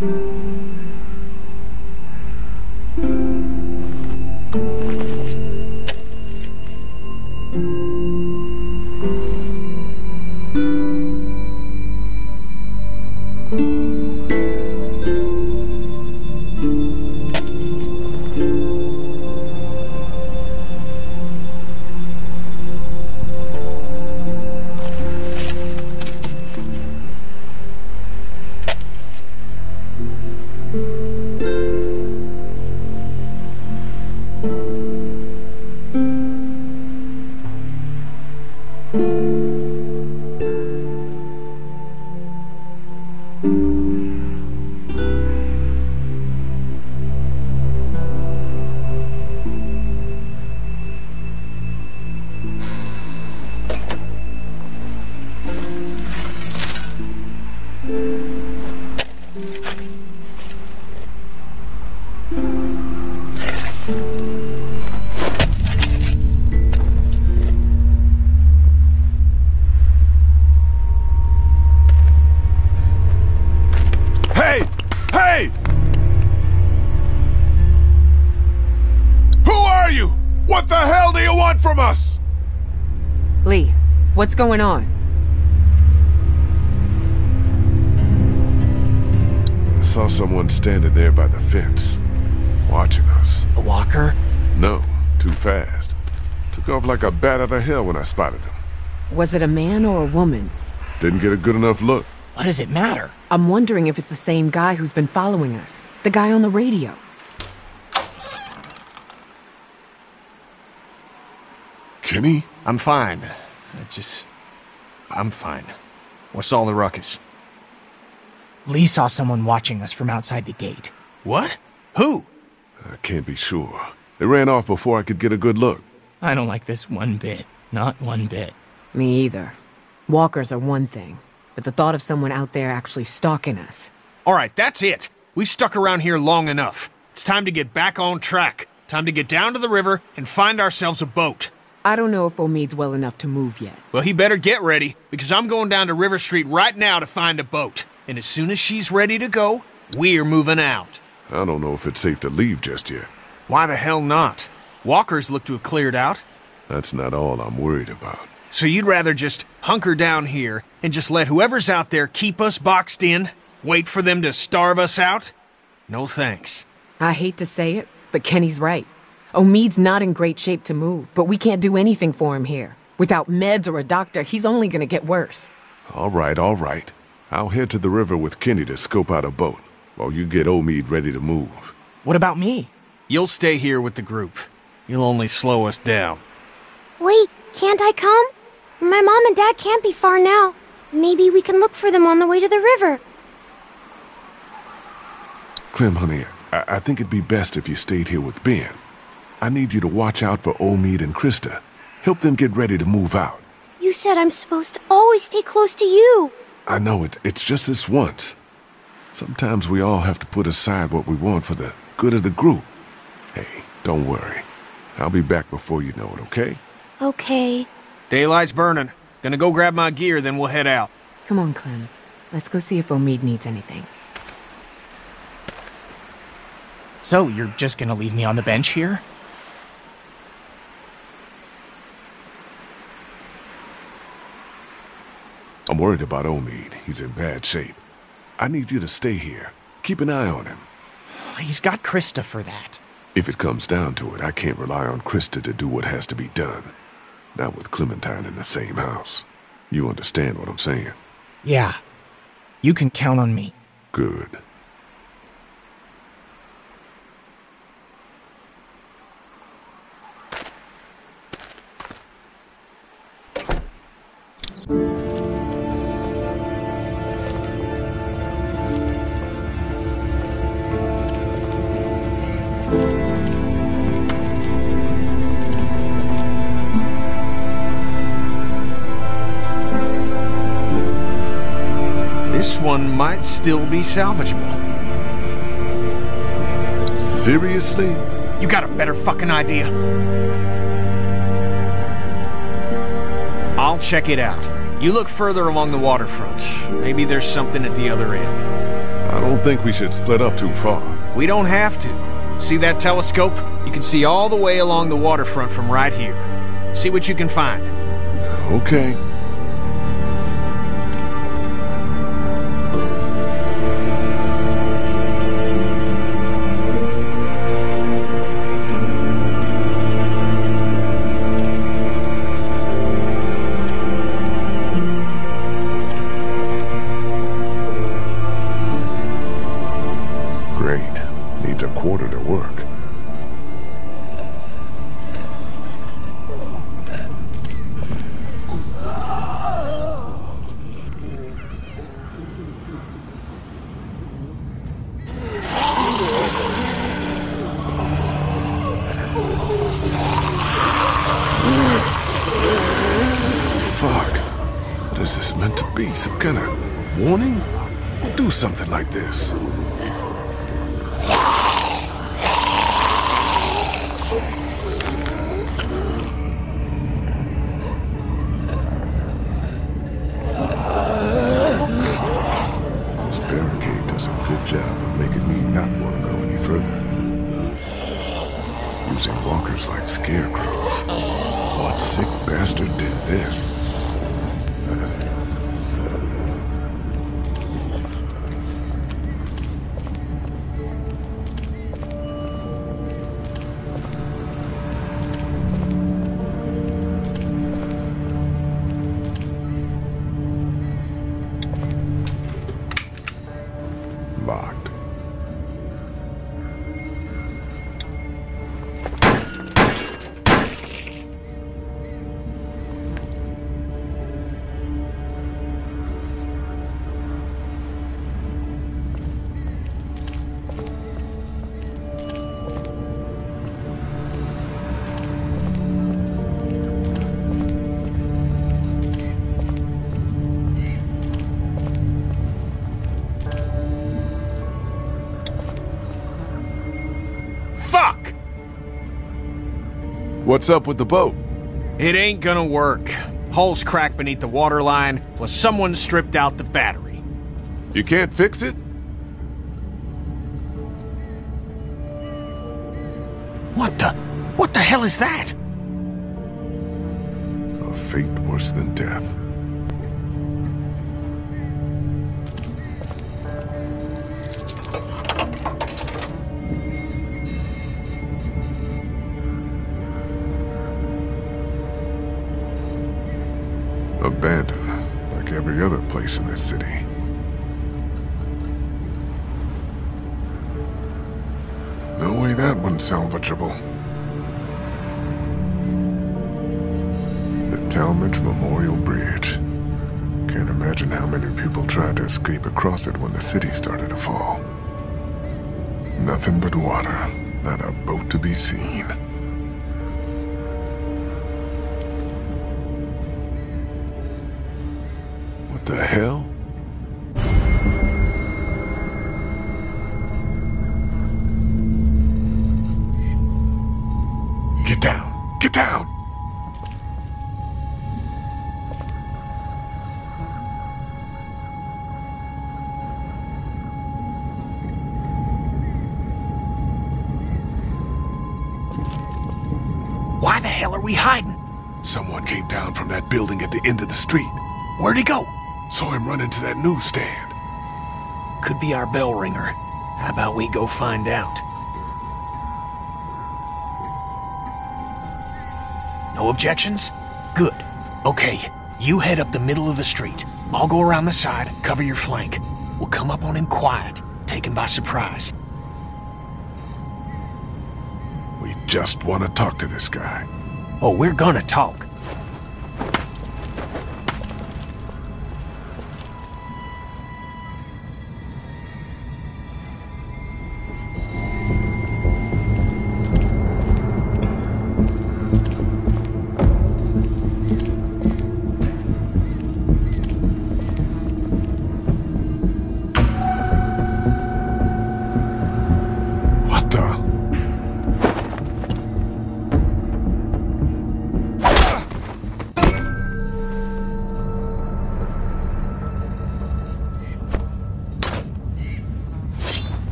Hey! Us? Lee, what's going on? I saw someone standing there by the fence, watching us. A walker? No, too fast. Took off like a bat out of hell when I spotted him. Was it a man or a woman? Didn't get a good enough look. What does it matter? I'm wondering if it's the same guy who's been following us. The guy on the radio. Kenny? I'm fine. I just. I'm fine. What's all the ruckus? Lee saw someone watching us from outside the gate. What? Who? I can't be sure. They ran off before I could get a good look. I don't like this one bit. Not one bit. Me either. Walkers are one thing, but the thought of someone out there actually stalking us. Alright, that's it. We've stuck around here long enough. It's time to get back on track. Time to get down to the river and find ourselves a boat. I don't know if Omid's well enough to move yet. Well, he better get ready, because I'm going down to River Street right now to find a boat. And as soon as she's ready to go, we're moving out. I don't know if it's safe to leave just yet. Why the hell not? Walkers look to have cleared out. That's not all I'm worried about. So you'd rather just hunker down here and just let whoever's out there keep us boxed in? Wait for them to starve us out? No thanks. I hate to say it, but Kenny's right. Omid's not in great shape to move, but we can't do anything for him here. Without meds or a doctor, he's only gonna get worse. All right, all right. I'll head to the river with Kenny to scope out a boat, while you get Omid ready to move. What about me? You'll stay here with the group. You'll only slow us down. Wait, can't I come? My mom and dad can't be far now. Maybe we can look for them on the way to the river. Clem, honey, I, I think it'd be best if you stayed here with Ben. I need you to watch out for Omid and Christa. Help them get ready to move out. You said I'm supposed to always stay close to you. I know it. It's just this once. Sometimes we all have to put aside what we want for the good of the group. Hey, don't worry. I'll be back before you know it, okay? Okay. Daylight's burning. Gonna go grab my gear, then we'll head out. Come on, Clem. Let's go see if Omid needs anything. So, you're just gonna leave me on the bench here? I'm worried about Omid. He's in bad shape. I need you to stay here. Keep an eye on him. He's got Christa for that. If it comes down to it, I can't rely on Christa to do what has to be done. Not with Clementine in the same house. You understand what I'm saying? Yeah. You can count on me. Good. One might still be salvageable. Seriously? You got a better fucking idea? I'll check it out. You look further along the waterfront. Maybe there's something at the other end. I don't think we should split up too far. We don't have to. See that telescope? You can see all the way along the waterfront from right here. See what you can find. Okay. Is this meant to be? Some kind of warning? Who'll do something like this? This barricade does a good job of making me not want to go any further. Using walkers like scarecrows. What sick bastard did this? What's up with the boat? It ain't gonna work. Hull's cracked beneath the waterline, plus someone stripped out the battery. You can't fix it? What the? What the hell is that? A fate worse than death. Place in this city. No way that one's salvageable. The Talmadge Memorial Bridge. Can't imagine how many people tried to escape across it when the city started to fall. Nothing but water, not a boat to be seen. The hell? Get down! Get down! Why the hell are we hiding? Someone came down from that building at the end of the street. Where'd he go? Saw him run into that newsstand. Could be our bell ringer. How about we go find out? No objections? Good. Okay, you head up the middle of the street. I'll go around the side, cover your flank. We'll come up on him quiet, take him by surprise. We just want to talk to this guy. Oh, we're gonna talk.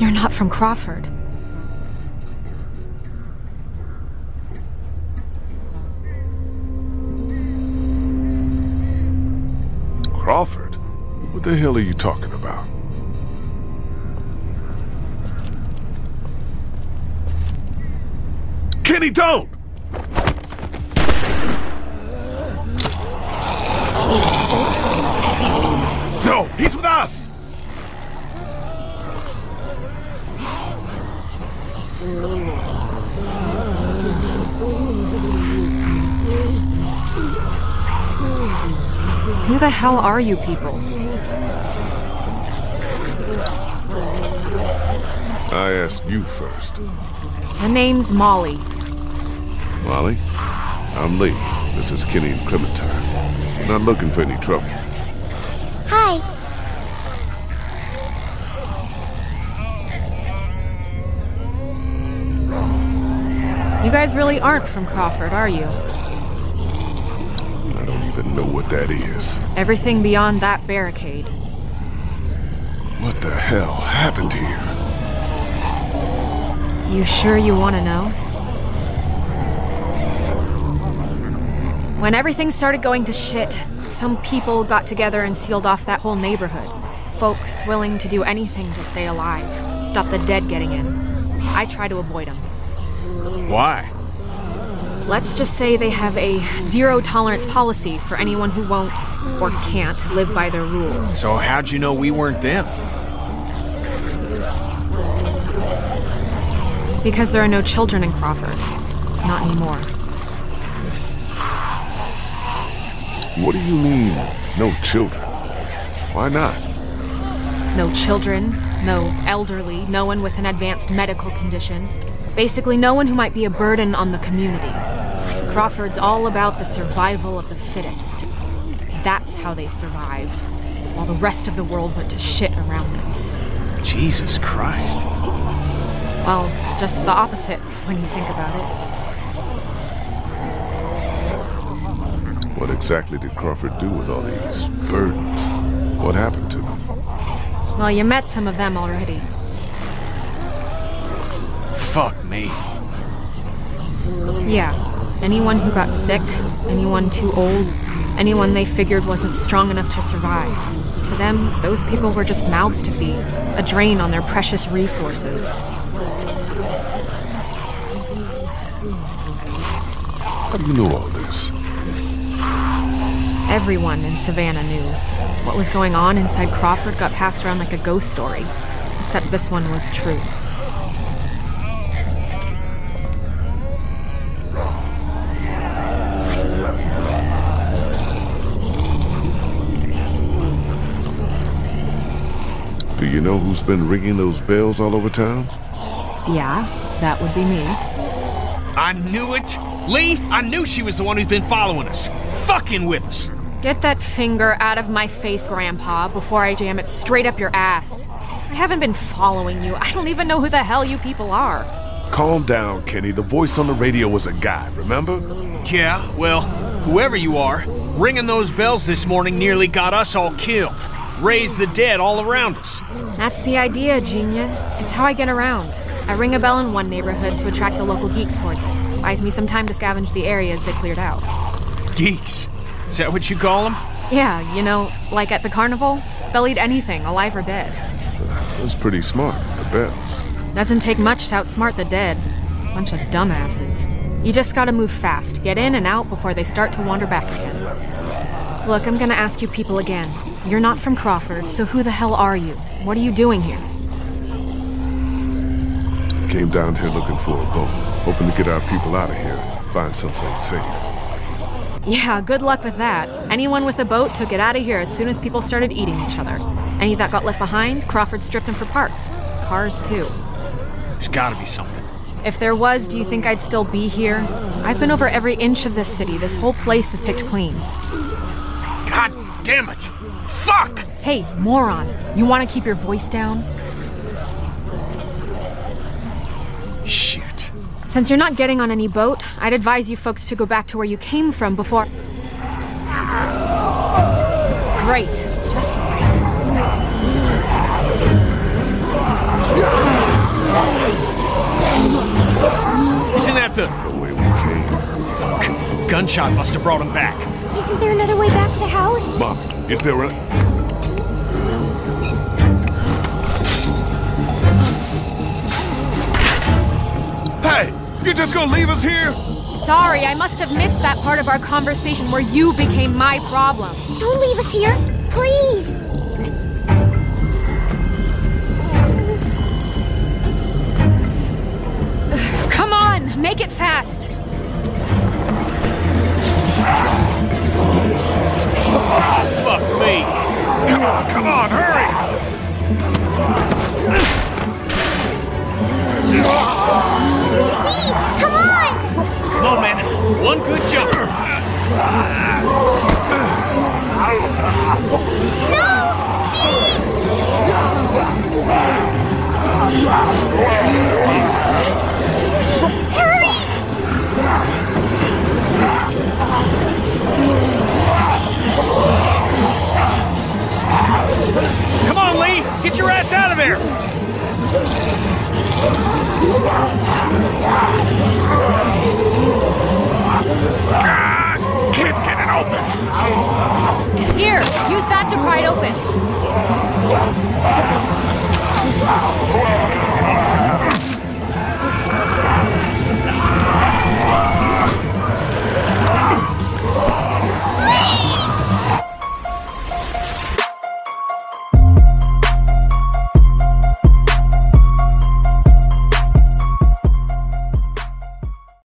You're not from Crawford. Crawford? What the hell are you talking about? Kenny, don't! No, he's with us! Who the hell are you people? I asked you first. The name's Molly. Molly? I'm Lee. This is Kenny and Clementine. We're Not looking for any trouble. You guys really aren't from Crawford, are you? I don't even know what that is. Everything beyond that barricade. What the hell happened here? You sure you want to know? When everything started going to shit, some people got together and sealed off that whole neighborhood. Folks willing to do anything to stay alive, stop the dead getting in. I try to avoid them. Why? Let's just say they have a zero tolerance policy for anyone who won't or can't live by their rules. So how'd you know we weren't them? Because there are no children in Crawford. Not anymore. What do you mean, no children? Why not? No children, no elderly, no one with an advanced medical condition. Basically, no one who might be a burden on the community. Crawford's all about the survival of the fittest. That's how they survived, while the rest of the world went to shit around them. Jesus Christ. Well, just the opposite when you think about it. What exactly did Crawford do with all these burdens? What happened to them? Well, you met some of them already. Fuck me. Yeah. Anyone who got sick, anyone too old, anyone they figured wasn't strong enough to survive. To them, those people were just mouths to feed, a drain on their precious resources. How do you know all this? Everyone in Savannah knew. What was going on inside Crawford got passed around like a ghost story. Except this one was true. Do you know who's been ringing those bells all over town? Yeah, that would be me. I knew it! Lee, I knew she was the one who's been following us. Fucking with us. Get that finger out of my face, Grandpa, before I jam it straight up your ass. I haven't been following you. I don't even know who the hell you people are. Calm down, Kenny. The voice on the radio was a guy, remember? Yeah, well, whoever you are, ringing those bells this morning nearly got us all killed. Raised the dead all around us. That's the idea, genius. It's how I get around. I ring a bell in one neighborhood to attract the local geeks towards it. Buys me some time to scavenge the areas they cleared out. Geeks. Is that what you call them? Yeah, you know, like at the carnival, they'll eat anything, alive or dead. That's pretty smart, the bells. Doesn't take much to outsmart the dead. Bunch of dumbasses. You just gotta move fast, get in and out before they start to wander back again. Look, I'm gonna ask you people again. You're not from Crawford, so who the hell are you? What are you doing here? Came down here looking for a boat, hoping to get our people out of here and find someplace safe. Yeah, good luck with that. Anyone with a boat took it out of here as soon as people started eating each other. Any that got left behind, Crawford stripped them for parts. Cars, too. There's gotta be something. If there was, do you think I'd still be here? I've been over every inch of this city. This whole place is picked clean. Damn it! Fuck! Hey, moron, you want to keep your voice down? Shit. Since you're not getting on any boat, I'd advise you folks to go back to where you came from before. Great. Just great. Isn't that the The way we came. gunshot must have brought him back? Isn't there another way back to the house? Mom, is there a... Hey! You're just gonna leave us here? Sorry, I must have missed that part of our conversation where you became my problem. Don't leave us here, please. Come on, make it fast. Fuck me. Come on, come on, hurry! Come on! Come on, man. One good jump. No! Come Get your ass out of there. Ah, can't get it open! Here, use that to pry it open.